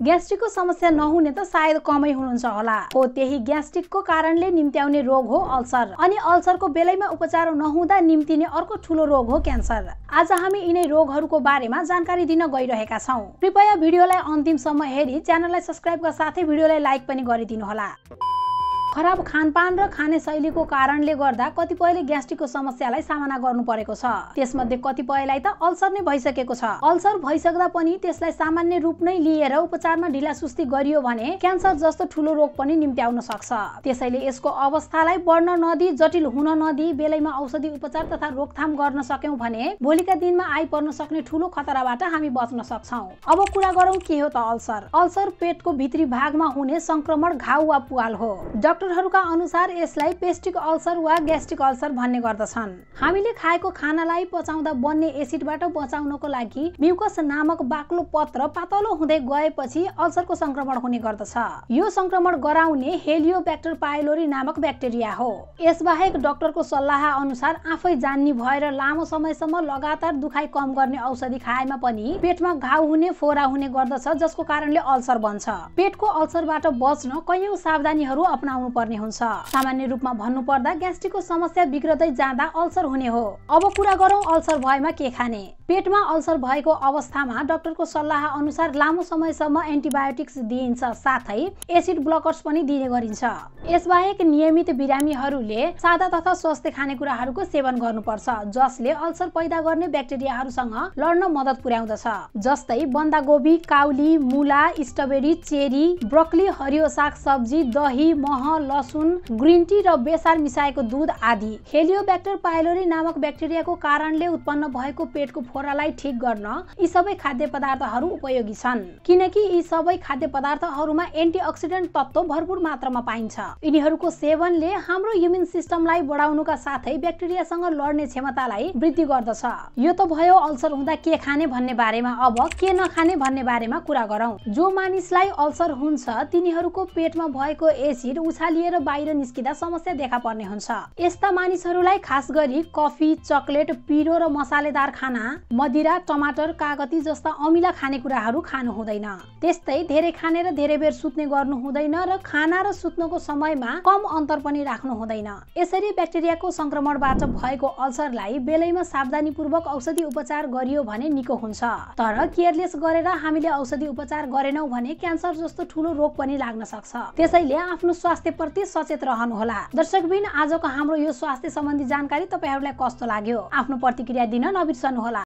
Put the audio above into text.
ग्यास्ट्रिकको समस्या नहुने त सायद कमै हुनुहुन्छ होला। हो त्यही ग्यास्ट्रिकको कारणले निम्त्याउने रोग हो अल्सर। अनि अल्सरको बेलैमा उपचार नहुँदा निम्तिने अर्को ठुलो रोग हो क्यान्सर। आज हामी यिनै रोगहरूको बारेमा जानकारी दिन गइरहेका छौँ। कृपया भिडियोलाई अन्तिमसम्म हेरी च्यानललाई सब्सक्राइबका साथै भिडियोलाई लाइक पनि गरिदिनुहोला। खराब खानपान र खाने शैलीको कारणले गर्दा कतिपयले ग्यास्ट्रिकको समस्यालाई सामना गर्नु परेको छ। त्यसमध्ये कतिपयलाई त अल्सर नै भइसकेको छ। अल्सर भइसक्दा पनि त्यसलाई सामान्य रूप नै लिएर उपचारमा ढिलासुस्ती गरियो भने क्यान्सर जस्तो ठुलो रोग पनि निम्त्याउन सक्छ। त्यसैले यसको अवस्थालाई बढ्न नदिई जटिल हुन नदिई बेलैमा औषधि उपचार तथा रोकथाम गर्न सक्यौँ भने भोलिका दिनमा आइपर्न सक्ने ठुलो खतराबाट हामी बच्न सक्छौँ। अब कुरा गरौँ के हो त अल्सर? अल्सर पेटको भित्री भागमा हुने संक्रमण घाउ वा पुवाल हो। डाक्टरहरूका अनुसार यसलाई पेस्टिक अल्सर वा ग्यास्ट्रिक अल्सर भन्ने गर्दछन्। हामीले खाएको खानालाई पचाउँदा बन्ने एसिडबाट बचाउनको लागि म्युकस नामक बाक्लो पत्र पातलो हुँदै गएपछि अल्सरको संक्रमण हुने गर्दछ। यो संक्रमण गराउने हेलियोब्याक्टर पाइलोरी नामक ब्याक्टेरिया हो। यसबाहेक डाक्टरको सल्लाह अनुसार आफै जान्ने भएर लामो समयसम्म लगातार दुखाइ कम गर्ने औषधि खाएमा पनि पेटमा घाउ हुने फोरा हुने गर्दछ जसको कारणले अल्सर बन्छ। पेटको अल्सरबाट बच्न कैयौँ सावधानीहरू अप्नाउनु पर्ने हुन्छ। सामान्य रूपमा भन्नु पर्दा ग्यास्ट्रिकको समस्या बिग्रदै जाँदा अल्सर हुने हो। अब कुरा गरौँ अल्सर भएमा के खाने। पेटमा अल्सर भएको अवस्थामा डाक्टरको सल्लाह अनुसार लामो समयसम्म एन्टिबायोटिक्स दिइन्छ। साथै एसिड ब्लकर्स पनि दिने गरिन्छ। यसबाहेक नियमित बिरामीहरूले सादा तथा स्वस्थ खानेकुराहरूको सेवन गर्नुपर्छ जसले अल्सर पैदा गर्ने ब्याक्टेरियाहरूसँग लड्न मद्दत पुर्याउँदछ। जस्तै बन्दागोबी काउली मुला स्ट्रबेरी चेरी ब्रोकली हरियो साग सब्जी दही मह लसुन ग्रिन टी र बेसार मिसाएको दुध आदि। हेलियोब्याक्टर पाइलोरी नामक ब्याक्टेरियाको कारणले उत्पन्न भएको पेटको फोरालाई ठिक गर्न यी सबै खाद्य पदार्थहरू उपयोगी छन्। किनकि यी सबै खाद्य पदार्थहरूमा एन्टिअक्सिडेन्ट तत्त्व भरपुर मात्रामा पाइन्छ। यिनीहरूको सेवनले हाम्रो इम्युन सिस्टमलाई बढाउनुका साथै ब्याक्टेरियासँग लड्ने क्षमतालाई वृद्धि गर्दछ। यो त भयो अल्सर हुँदा के खाने भन्ने बारेमा। अब के नखाने भन्ने बारेमा कुरा गरौँ। जो मानिसलाई अल्सर हुन्छ तिनीहरूको पेटमा भएको एसिड उछालिएर बाहिर निस्किँदा समस्या देखा पर्ने हुन्छ। यस्ता मानिसहरूलाई खास गरी कफी चकलेट पिरो र मसालेदार खाना मदिरा टमाटर कागती जस्ता अमिला खानेकुराहरू खानु हुँदैन। त्यस्तै धेरै खाने र धेरै बेर सुत्ने गर्नु हुँदैन र खाना र सुत्नको समयमा कम अन्तर पनि राख्नु हुँदैन। यसरी ब्याक्टेरियाको संक्रमणबाट भएको अल्सरलाई बेलैमा सावधानीपूर्वक औषधि उपचार गरियो भने निको हुन्छ। तर केयरलेस गरेर हामीले औषधि उपचार गरेनौँ भने क्यान्सर जस्तो ठुलो रोग पनि लाग्न सक्छ। त्यसैले आफ्नो स्वास्थ्य प्रति सचेत रहनुहोला। दर्शकबिन आजको हाम्रो यो स्वास्थ्य सम्बन्धी जानकारी तपाईँहरूलाई कस्तो लाग्यो? आफ्नो प्रतिक्रिया दिन नबिर्सनुहोला।